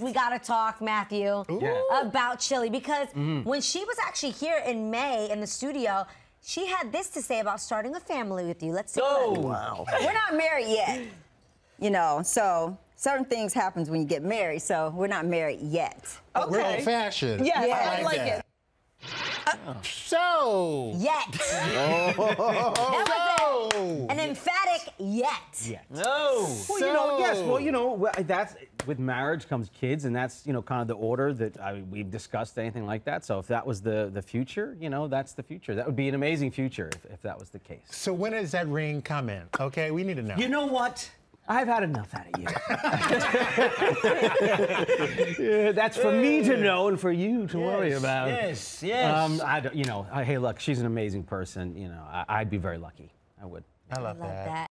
We gotta talk, Matthew, about Chilli because mm-hmm. when she was actually here in May in the studio, she had this to say about starting a family with you. Let's see. Oh, Wow. We're not married yet. You know, so certain things happens when you get married. So we're not married yet. Okay. We're old fashioned. Yes, Yeah. I like that. it. So. Yet. that was oh. a- an emphatic yet. No. Well, you know, yes. Well, you know, well, that's with marriage comes kids, and that's you know kind of the order that I, we've discussed anything like that. So if that was the the future, you know, that's the future. That would be an amazing future if, if that was the case. So when does that ring come In okay, we need to know. You know what? I've had enough out of you. Yeah, that's for me to know and for you to worry about. yes, yes. Um, I don't, you know, I, hey, look, she's an amazing person. You know, I, I'd be very lucky. I would. I love, Love that. that.